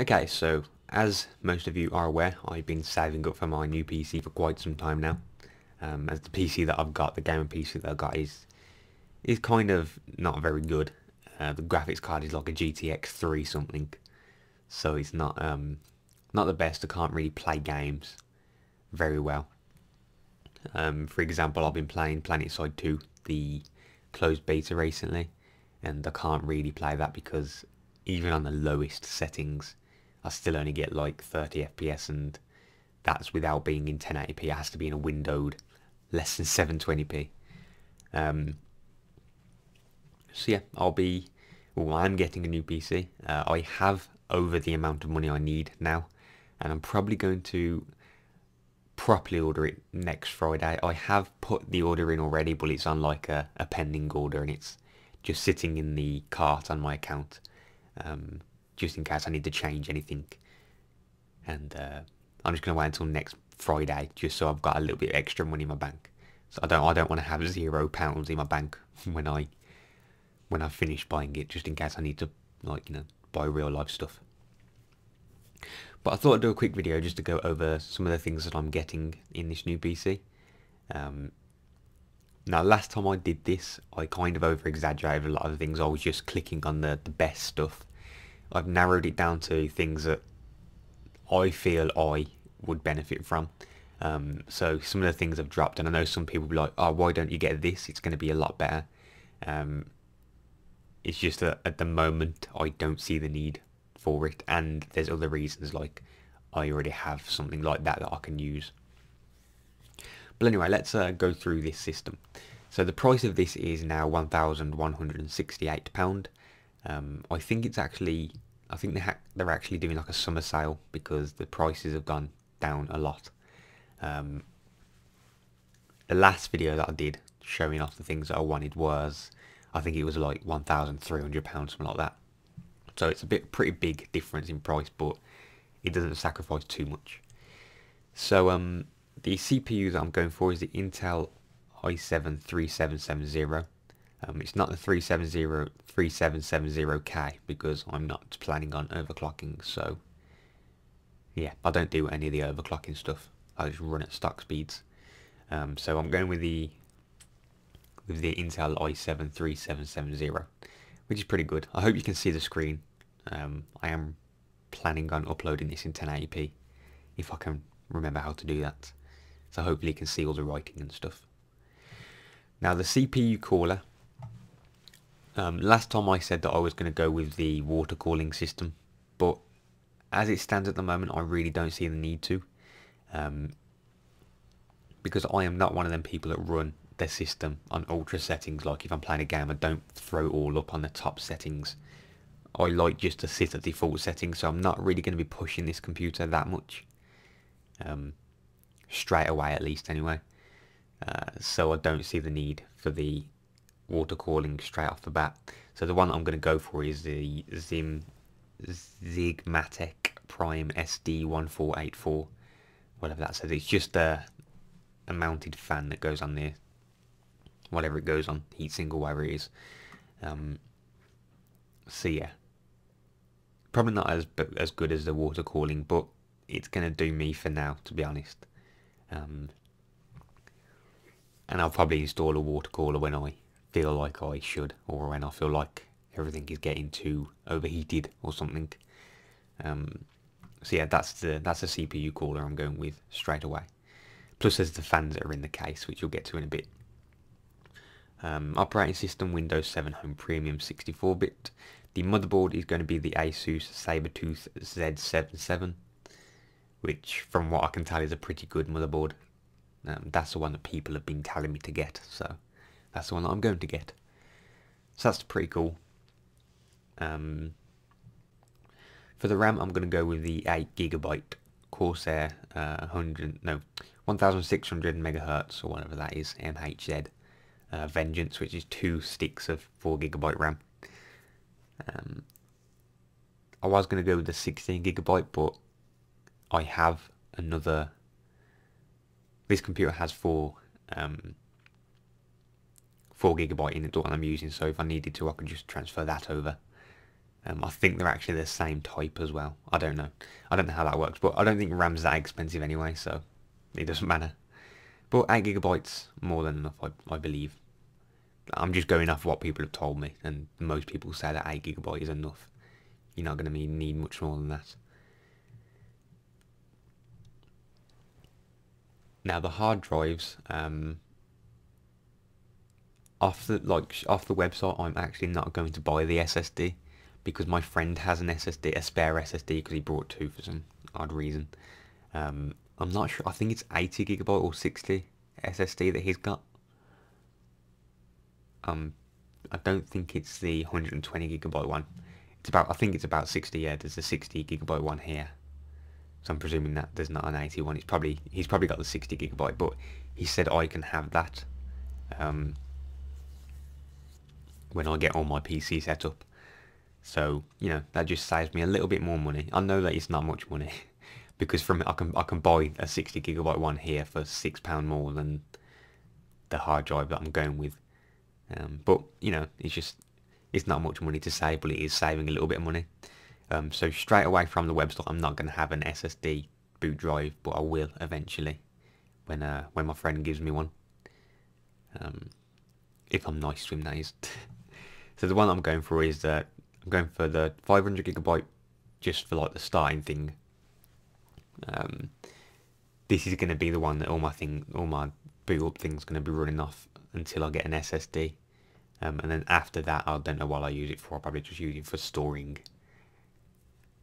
Okay, so as most of you are aware, I've been saving up for my new PC for quite some time now. Um, as the PC that I've got, the gaming PC that I've got is is kind of not very good. Uh, the graphics card is like a GTX 3 something, so it's not um, not the best. I can't really play games very well. Um, for example, I've been playing PlanetSide 2, the closed beta recently, and I can't really play that because even on the lowest settings, I still only get like 30 FPS, and that's without being in 1080p. It has to be in a windowed less than 720p. Um, so yeah, I'll be, well, I'm getting a new PC. Uh, I have over the amount of money I need now, and I'm probably going to properly order it next Friday. I have put the order in already, but it's on like a, a pending order, and it's just sitting in the cart on my account, um, just in case I need to change anything. And uh, I'm just going to wait until next Friday, just so I've got a little bit of extra money in my bank. So I don't, I don't want to have zero pounds in my bank when I when I finish buying it, just in case I need to, like, you know, buy real life stuff. But I thought I'd do a quick video just to go over some of the things that I'm getting in this new PC. Um, now, last time I did this, I kind of over-exaggerated a lot of the things. I was just clicking on the, the best stuff. I've narrowed it down to things that I feel I would benefit from. Um, so some of the things I've dropped, and I know some people will be like, oh, why don't you get this? It's going to be a lot better. Um, it's just that at the moment I don't see the need for it and there's other reasons like I already have something like that that I can use. But anyway, let's uh, go through this system. So the price of this is now £1,168. Um, I think it's actually, I think they they're actually doing like a summer sale because the prices have gone down a lot. Um, the last video that I did showing off the things that I wanted was I think it was like £1,300, something like that. So it's a bit pretty big difference in price, but it doesn't sacrifice too much. So um, the CPU that I'm going for is the Intel i7 3770. Um, it's not the 370 3770K because I'm not planning on overclocking. So yeah, I don't do any of the overclocking stuff. I just run at stock speeds. Um, so I'm going with the with the Intel i7 3770, which is pretty good. I hope you can see the screen. Um, I am planning on uploading this in 1080p, if I can remember how to do that. So hopefully you can see all the writing and stuff. Now the CPU cooler. Um, last time I said that I was going to go with the water cooling system, but as it stands at the moment, I really don't see the need to. Um, because I am not one of them people that run their system on ultra settings. Like if I'm playing a game I don't throw it all up on the top settings. I like just to sit at default settings so I'm not really going to be pushing this computer that much. Um, straight away at least anyway. Uh, so I don't see the need for the water cooling straight off the bat so the one I'm going to go for is the Zim Xigmatek Prime SD1484 whatever that says it's just a, a mounted fan that goes on there whatever it goes on, heat single, whatever it is. Um, so yeah, probably not as as good as the water cooling, but it's going to do me for now, to be honest. Um, and I'll probably install a water cooler when I feel like I should, or when I feel like everything is getting too overheated or something. Um, so yeah, that's the that's the CPU cooler I'm going with straight away. Plus there's the fans that are in the case, which you'll get to in a bit. Um, operating system Windows 7 Home Premium 64-bit. The motherboard is going to be the Asus Sabertooth Z77, which from what I can tell is a pretty good motherboard. Um, that's the one that people have been telling me to get, so that's the one that I'm going to get. So that's pretty cool. Um, for the RAM, I'm going to go with the 8GB Corsair uh, 100, no, 1600 megahertz or whatever that is, MHZ uh, Vengeance, which is two sticks of 4GB RAM. Um, I was going to go with the 16GB, but I have another... This computer has four um, 4GB in it that I'm using, so if I needed to, I could just transfer that over. Um, I think they're actually the same type as well. I don't know. I don't know how that works, but I don't think RAM's that expensive anyway, so it doesn't matter. But 8 gigabytes, more than enough, I, I believe. I'm just going off what people have told me, and most people say that 8 gigabyte is enough. You're not going to need much more than that. Now the hard drives, um, off the like off the website, I'm actually not going to buy the SSD because my friend has an SSD, a spare SSD, because he brought two for some odd reason. Um, I'm not sure. I think it's 80 gigabyte or 60 SSD that he's got. Um, I don't think it's the 120 gigabyte one. It's about. I think it's about 60. Yeah, there's a 60 gigabyte one here. So I'm presuming that there's not an 80 one. He's probably he's probably got the 60 gigabyte, but he said I can have that. Um, when I get all my PC set up. So, you know, that just saves me a little bit more money. I know that it's not much money because from I can I can buy a 60 gigabyte one here for six pound more than the hard drive that I'm going with. Um, but you know, it's just it's not much money to save, but it is saving a little bit of money. Um, so straight away from the website, I'm not going to have an SSD boot drive, but I will eventually when uh, when my friend gives me one. Um, if I'm nice to him, that is. so the one I'm going for is that I'm going for the 500 gigabyte, just for like the starting thing. Um, this is going to be the one that all my thing, all my boot up things going to be running off until I get an SSD. Um, and then after that, I don't know what I use it for. I'll probably just use it for storing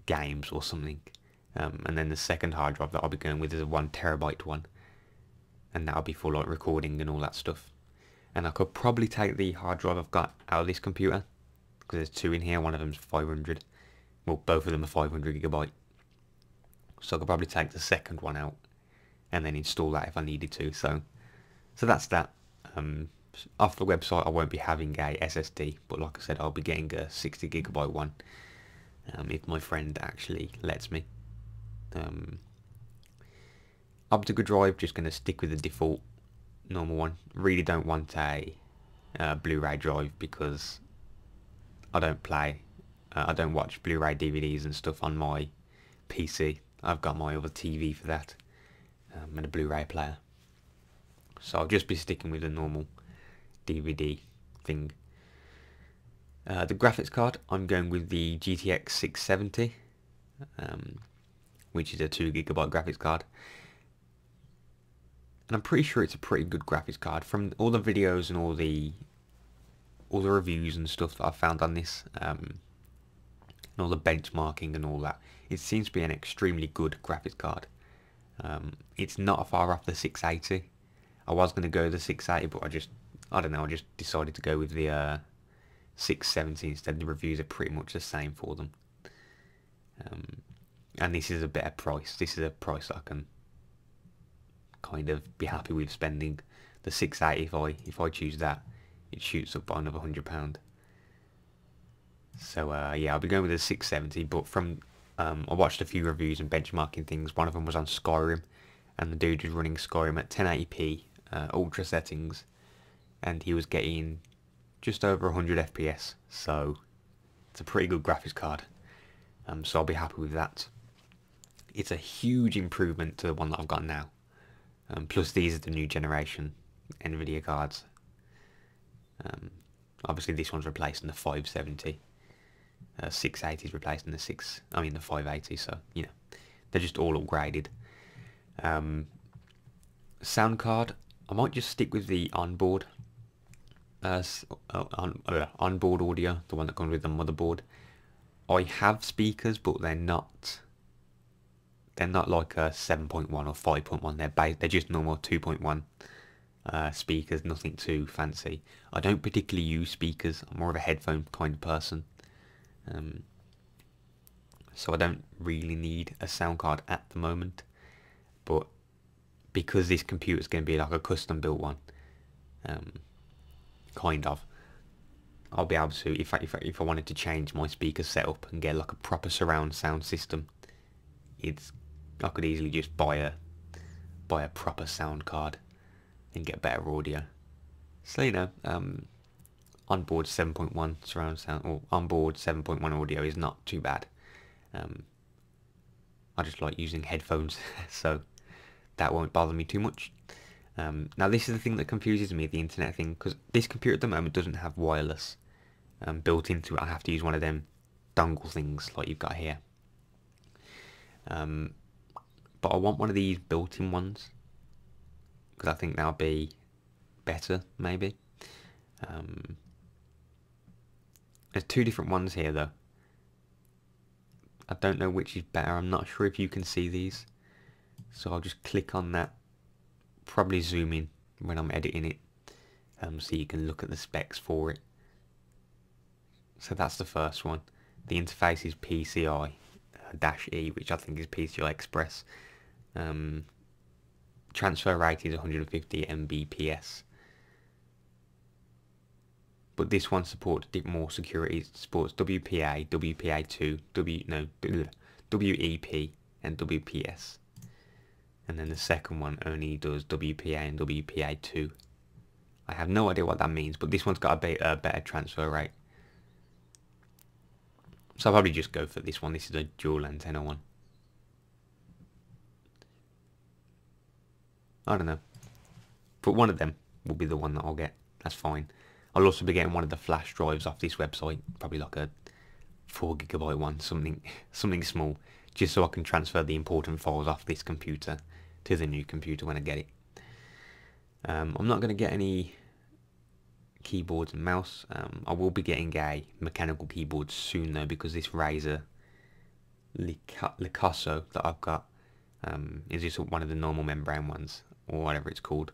games or something. Um, and then the second hard drive that I'll be going with is a one terabyte one, and that'll be for like recording and all that stuff. And I could probably take the hard drive I've got out of this computer because there's two in here. One of them's 500. Well, both of them are 500 gigabyte. So I could probably take the second one out and then install that if I needed to. So, so that's that. Um, off the website, I won't be having a SSD, but like I said, I'll be getting a 60 gigabyte one um, if my friend actually lets me. Um, Optical drive, just going to stick with the default normal one. Really don't want a uh, Blu-ray drive because I don't play, uh, I don't watch Blu-ray DVDs and stuff on my PC. I've got my other TV for that um, and a Blu-ray player. So I'll just be sticking with the normal DVD thing. Uh, the graphics card, I'm going with the GTX 670, um, which is a 2GB graphics card. And I'm pretty sure it's a pretty good graphics card. From all the videos and all the all the reviews and stuff that I've found on this, um, and all the benchmarking and all that, it seems to be an extremely good graphics card. Um, it's not far off the 680. I was going to go the 680, but I just, I don't know, I just decided to go with the uh, 670 instead. The reviews are pretty much the same for them. Um, and this is a better price. This is a price I can kind of be happy with spending. The 680 if I, if I choose that, it shoots up by another £100. So uh, yeah, I'll be going with the 670, but from um, I watched a few reviews and benchmarking things. One of them was on Skyrim, and the dude was running Skyrim at 1080p uh, ultra settings, and he was getting just over 100 FPS. So it's a pretty good graphics card. Um, so I'll be happy with that. It's a huge improvement to the one that I've got now. Um, plus these are the new generation NVIDIA cards. Um, obviously this one's replacing the 570 uh, 680 is replacing the 6, I mean the 580, so, you know, they're just all upgraded. Um, sound card, I might just stick with the onboard, uh, uh, on, uh, onboard audio, the one that comes with the motherboard. I have speakers, but they're not, they're not like a 7.1 or 5.1, they're, they're just normal 2.1 uh, speakers, nothing too fancy. I don't particularly use speakers, I'm more of a headphone kind of person. Um, so I don't really need a sound card at the moment. But because this computer is going to be like a custom built one, um, kind of, I'll be able to, if I, if I, if I wanted to change my speaker setup and get like a proper surround sound system, it's I could easily just buy a buy a proper sound card and get better audio. So you know, um, onboard 7.1 surround sound or onboard 7.1 audio is not too bad. Um, I just like using headphones, so that won't bother me too much. Um, now this is the thing that confuses me, the internet thing, because this computer at the moment doesn't have wireless um, built into it. I have to use one of them dongle things like you've got here. Um, but I want one of these built-in ones because I think that'll be better, maybe. Um, there's two different ones here though. I don't know which is better. I'm not sure if you can see these. So I'll just click on that. Probably zoom in when I'm editing it. Um, so you can look at the specs for it. So that's the first one. The interface is PCI uh, dash E, which I think is PCI Express. Um, transfer rate is 150 Mbps but this one supports more security. It supports WPA, WPA2, W no WEP, and WPS. And then the second one only does WPA and WPA2. I have no idea what that means, but this one's got a, be a better transfer rate. So I'll probably just go for this one. This is a dual antenna one. I don't know. But one of them will be the one that I'll get. That's fine. I'll also be getting one of the flash drives off this website, probably like a four gigabyte one, something something small, just so I can transfer the important files off this computer to the new computer when I get it. Um, I'm not going to get any keyboards and mouse. Um, I will be getting a mechanical keyboard soon though because this Razer Lycosa that I've got um, is just one of the normal membrane ones or whatever it's called.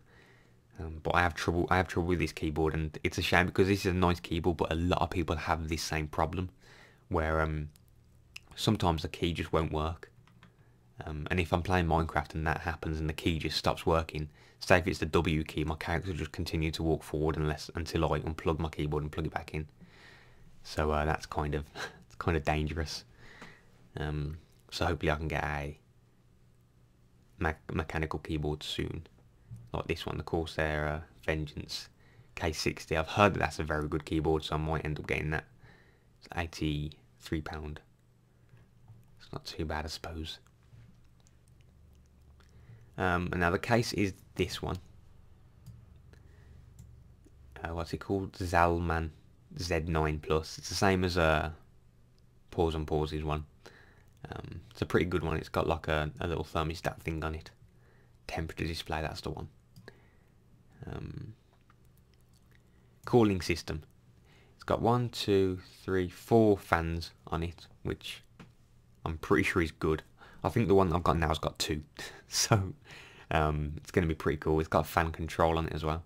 Um, but I have trouble. I have trouble with this keyboard, and it's a shame because this is a nice keyboard, but a lot of people have this same problem, where um, sometimes the key just won't work. Um, and if I'm playing Minecraft and that happens and the key just stops working, say if it's the W key, my character just continue to walk forward unless until I unplug my keyboard and plug it back in. So uh, that's kind of kind of dangerous. Um, so hopefully I can get a me mechanical keyboard soon like this one, the Corsair uh, Vengeance K60. I've heard that that's a very good keyboard, so I might end up getting that. It's £83. It's not too bad, I suppose. Um, the case is this one. Uh, what's it called? Zalman Z9 Plus. It's the same as a uh, PauseUnpause's one. Um, it's a pretty good one. It's got like a, a little thermostat thing on it. Temperature display, that's the one um, cooling system. It's got one, two, three, four fans on it, which I'm pretty sure is good. I think the one I've got now has got two, so um, it's going to be pretty cool. It's got fan control on it as well.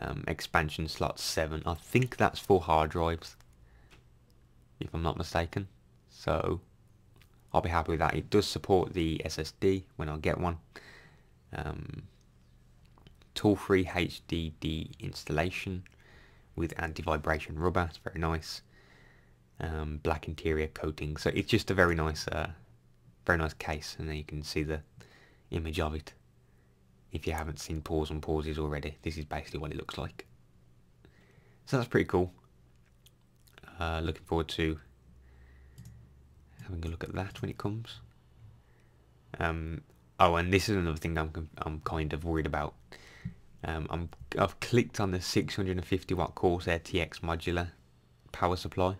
Um, expansion slot 7. I think that's for hard drives, if I'm not mistaken. So I'll be happy with that. It does support the SSD when I get one. Um, tool-free HDD installation with anti-vibration rubber. It's very nice. Um, black interior coating. So it's just a very nice, uh, very nice case, and then you can see the image of it. If you haven't seen PauseUnpause's already, this is basically what it looks like. So that's pretty cool. Uh, looking forward to having a look at that when it comes. Um, oh, and this is another thing I'm I'm kind of worried about. Um, I'm, I've clicked on the 650 watt Corsair TX modular power supply.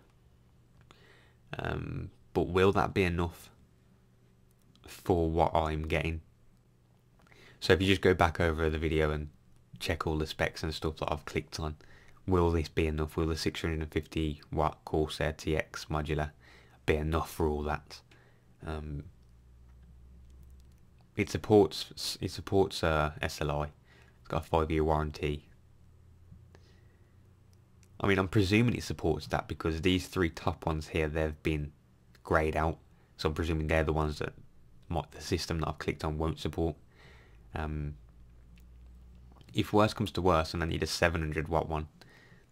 Um, but will that be enough for what I'm getting? So if you just go back over the video and check all the specs and stuff that I've clicked on, will this be enough? Will the 650 watt Corsair TX modular be enough for all that? Um, it supports it supports uh, SLI It's got a five year warranty. I mean, I'm presuming it supports that because these three top ones here, they've been greyed out. So I'm presuming they're the ones that the system that I've clicked on won't support. Um, if worse comes to worse and I need a 700 watt one,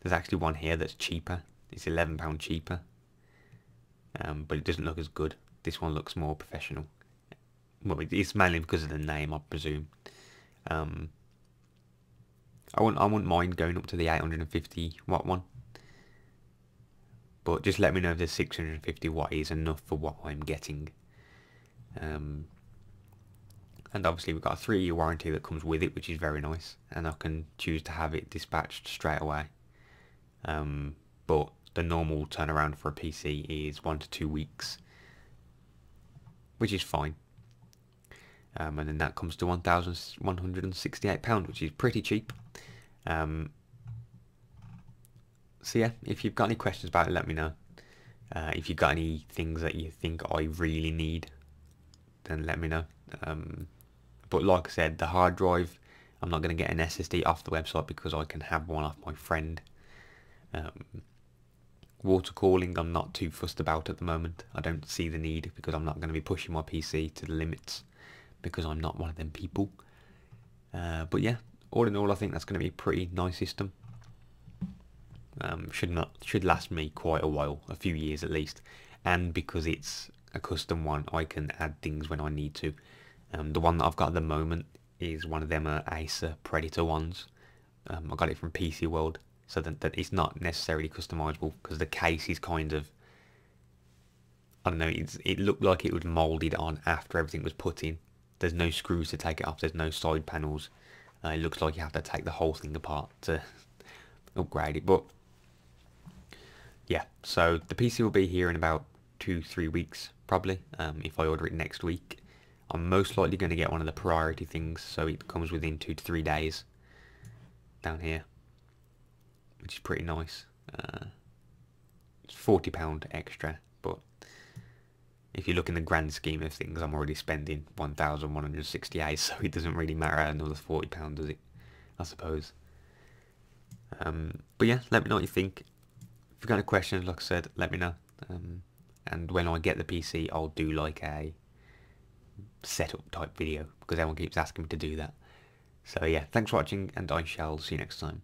there's actually one here that's cheaper. It's £11 cheaper. Um, but it doesn't look as good. This one looks more professional. Well, it's mainly because of the name, I presume. Um, I wouldn't, I wouldn't mind going up to the 850 watt one. But just let me know if the 650 watt is enough for what I'm getting. Um, and obviously we've got a three year warranty that comes with it which is very nice and I can choose to have it dispatched straight away um, but the normal turnaround for a PC is one to two weeks which is fine. Um, and then that comes to £1,168 which is pretty cheap. Um, so yeah if you've got any questions about it let me know. Uh, if you've got any things that you think I really need then let me know. Um, but like I said, the hard drive, I'm not going to get an SSD off the website because I can have one off my friend. Um, water cooling, I'm not too fussed about at the moment. I don't see the need because I'm not going to be pushing my PC to the limits because I'm not one of them people. Uh, but yeah, all in all, I think that's going to be a pretty nice system. Um, should not should last me quite a while, a few years at least, and because it's a custom one, I can add things when I need to. Um, the one that I've got at the moment is one of them uh, Acer Predator ones. Um, I got it from PC World, so that, that it's not necessarily customizable because the case is kind of I don't know. it looked like it was molded on after everything was put in. There's no screws to take it off. There's no side panels. Uh, it looks like you have to take the whole thing apart to upgrade it. But yeah, so the PC will be here in about two, three weeks probably. Um, if I order it next week, I'm most likely going to get one of the priority things, so it comes within two to three days down here, which is pretty nice. Uh, it's £40 extra, but if you look in the grand scheme of things, I'm already spending 1,168, so it doesn't really matter another £40, does it? I suppose. Um, but yeah, let me know what you think. If you've got any questions, like I said, let me know. Um, and when I get the PC, I'll do like a setup type video because everyone keeps asking me to do that. So yeah, thanks for watching and I shall see you next time.